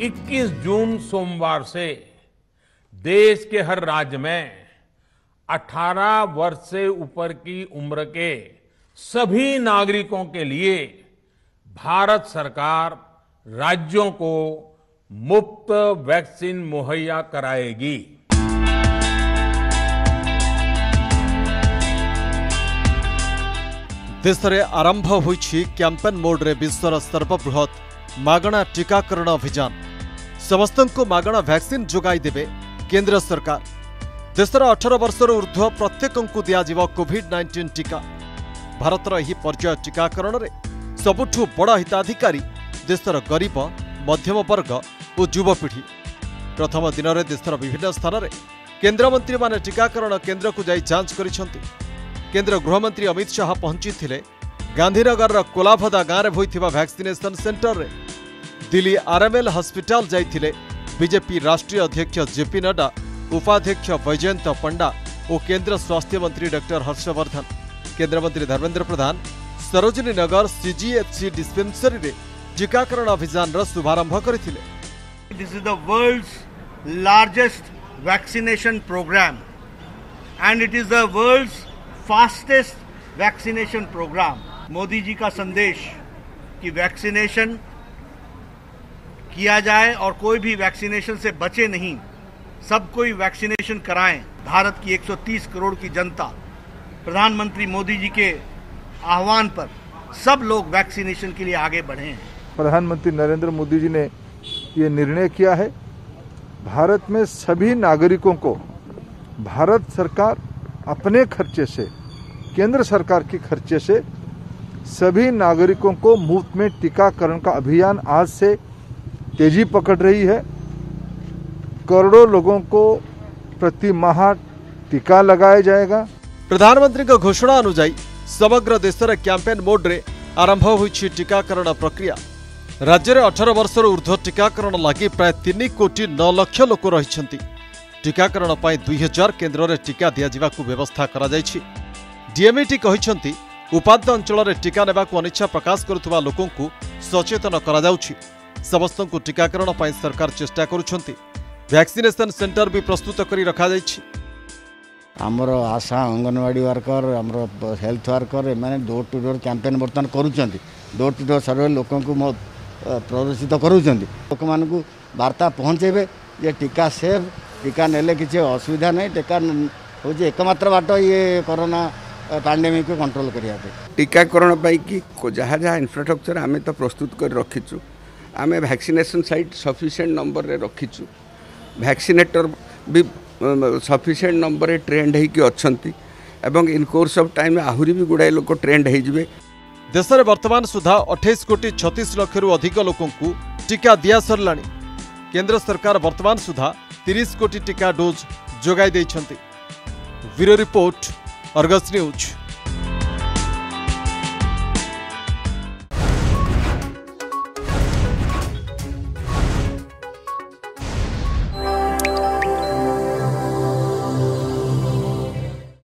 21 जून सोमवार से देश के हर राज्य में 18 वर्ष से ऊपर की उम्र के सभी नागरिकों के लिए भारत सरकार राज्यों को मुफ़्त वैक्सीन मुहैया कराएगी। ଦେଶରେ ଆରମ୍ଭ ହୋଇଛି କ୍ୟାମ୍ପେନ୍ ମୋଡ୍ରେ ବିଶ୍ୱର ସର୍ବବୃହତ୍ ମାଗଣା ଟିକାକରଣ ଅଭିଯାନ। ସମସ୍ତଙ୍କୁ ମାଗଣା ଭ୍ୟାକ୍ସିନ୍ ଯୋଗାଇ ଦେବେ କେନ୍ଦ୍ର ସରକାର। ଦେଶର ଅଠର ବର୍ଷରୁ ଉର୍ଦ୍ଧ୍ୱ ପ୍ରତ୍ୟେକଙ୍କୁ ଦିଆଯିବ କୋଭିଡ୍ ନାଇଣ୍ଟିନ୍ ଟିକା। ଭାରତର ଏହି ପର୍ଯ୍ୟାୟ ଟିକାକରଣରେ ସବୁଠୁ ବଡ଼ ହିତାଧିକାରୀ ଦେଶର ଗରିବ ମଧ୍ୟମ ବର୍ଗ ଓ ଯୁବପିଢ଼ି। ପ୍ରଥମ ଦିନରେ ଦେଶର ବିଭିନ୍ନ ସ୍ଥାନରେ କେନ୍ଦ୍ରମନ୍ତ୍ରୀମାନେ ଟିକାକରଣ କେନ୍ଦ୍ରକୁ ଯାଇ ଯାଞ୍ଚ କରିଛନ୍ତି। କେନ୍ଦ୍ର ଗୃହମନ୍ତ୍ରୀ ଅମିତ ଶାହା ପହଞ୍ଚିଥିଲେ ଗାନ୍ଧୀନଗରର କୋଲାଭଦା ଗାଁରେ ହୋଇଥିବା ଭ୍ୟାକ୍ସିନେସନ୍ ସେଣ୍ଟରରେ ଦିଲ୍ଲୀ ଆର୍ଏମ୍ଏଲ୍ ହସ୍ପିଟାଲ ଯାଇଥିଲେ ବିଜେପି ରାଷ୍ଟ୍ରୀୟ ଅଧ୍ୟକ୍ଷ ଜେପି ନଡ୍ଡା ଉପାଧ୍ୟକ୍ଷ ବୈଜୟନ୍ତ ପଣ୍ଡା ଓ କେନ୍ଦ୍ର ସ୍ୱାସ୍ଥ୍ୟମନ୍ତ୍ରୀ ଡକ୍ଟର ହର୍ଷବର୍ଦ୍ଧନ କେନ୍ଦ୍ରମନ୍ତ୍ରୀ ଧର୍ମେନ୍ଦ୍ର ପ୍ରଧାନ ସରୋଜିନୀ ନଗର ସିଜିଏଚ୍ସି ଡିସ୍ପେନ୍ସରୀରେ ଟିକାକରଣ ଅଭିଯାନର ଶୁଭାରମ୍ଭ କରିଥିଲେ This is the world's largest vaccination program and it is the world's fastest vaccination program Modi ji का संदेश कि वैक्सीनेशन किया जाए और कोई भी वैक्सीनेशन से बचे नहीं। सब कोई वैक्सीनेशन कराएँ। भारत की 130 करोड़ की जनता, प्रधानमंत्री मोदी जी के आह्वान पर सब लोग वैक्सीनेशन के लिए आगे बढ़े हैं। प्रधानमंत्री नरेंद्र मोदी जी ने ये निर्णय किया है, भारत में सभी नागरिकों को, भारत सरकार अपने खर्चे से, केंद्र सरकार के खर्चे से सभी नागरिकों को मुफ़्त में टीकाकरण का अभियान आज से तेज़ी पकड़ रही है। करोड़ों लोगों को प्रति माह टीका लगाया जाएगा। प्रधानमंत्री का घोषणा अनुजाई समग्र देश में कैंपेन मोड रे आरंभ हो टीकाकरण प्रक्रिया। राज्य में अठर वर्ष ऊर्ध टीकाकरण लगी प्राय तीन कोटी नौ लक्ष लोक रही ଦୁଇ ହଜାର କେନ୍ଦ୍ରରେ ଟିକା ଦିଆଯିବାକୁ ବ୍ୟବସ୍ଥା କରାଯାଇଛି। ଡିଏମ୍ଇଟି କହିଛନ୍ତି ଉପାନ୍ତ ଅଞ୍ଚଳରେ ଟିକା ନେବାକୁ ଅନିଚ୍ଛା ପ୍ରକାଶ କରୁଥିବା ଲୋକଙ୍କୁ ସଚେତନ କରାଯାଉଛି। ସମସ୍ତଙ୍କୁ ଟିକାକରଣ ପାଇଁ ସରକାର ଚେଷ୍ଟା କରୁଛନ୍ତି। ଭ୍ୟାକ୍ସିନେସନ୍ ସେଣ୍ଟର ବି ପ୍ରସ୍ତୁତ କରି ରଖାଯାଇଛି। ଆମର ଆଶା ଅଙ୍ଗନବାଡ଼ି ୱାର୍କର ଆମର ହେଲ୍ଥ ୱାର୍କର ଏମାନେ ଡୋର୍ ଟୁ ଡୋର୍ କ୍ୟାମ୍ପେନ୍ ବର୍ତ୍ତମାନ କରୁଛନ୍ତି। ଡୋର୍ ଟୁ ଡୋର୍ ସର୍ଭେ ଲୋକଙ୍କୁ ମୋ ପ୍ରଦର୍ଶିତ କରୁଛନ୍ତି। ଲୋକମାନଙ୍କୁ ବାର୍ତ୍ତା ପହଞ୍ଚାଇବେ ଯେ ଟିକା ସେଫ୍ ଟିକା ନେଲେ କିଛି ଅସୁବିଧା ନାହିଁ ଟିକା ହେଉଛି ଏକମାତ୍ର ବାଟ ଇଏ କରୋନା ପାଣ୍ଡେମିକକୁ କଣ୍ଟ୍ରୋଲ କରିବା ପାଇଁ टीकाकरण ପାଇଁ କି ଯାହା ଯାହା ଇନଫ୍ରାଷ୍ଟ୍ରକ୍ଚର ଆମେ ତ ପ୍ରସ୍ତୁତ କରି ରଖିଛୁ ଆମେ ଭ୍ୟାକ୍ସିନେସନ୍ ସାଇଟ୍ ସଫିସିଏଣ୍ଟ ନମ୍ବରରେ ରଖିଛୁ ଭ୍ୟାକ୍ସିନେଟର ବି ସଫିସିଏଣ୍ଟ ନମ୍ବରରେ ଟ୍ରେଣ୍ଡ ହେଇକି ଅଛନ୍ତି ଏବଂ ଇନ୍ କୋର୍ସ ଅଫ୍ ଟାଇମ୍ ଆହୁରି ବି ଗୁଡ଼ାଏ ଲୋକ ଟ୍ରେଣ୍ଡ ହେଇଯିବେ ଦେଶରେ ବର୍ତ୍ତମାନ ସୁଦ୍ଧା ଅଠେଇଶ କୋଟି ଛତିଶ ଲକ୍ଷରୁ ଅଧିକ ଲୋକଙ୍କୁ ଟିକା ଦିଆସରିଲାଣି କେନ୍ଦ୍ର ସରକାର ବର୍ତ୍ତମାନ ସୁଦ୍ଧା ତିରିଶ କୋଟି ଟିକା ଡୋଜ୍ ଯୋଗାଇ ଦେଇଛନ୍ତି ବ୍ୟୁରୋ ରିପୋର୍ଟ ଅର୍ଗସ୍ ନ୍ୟୁଜ୍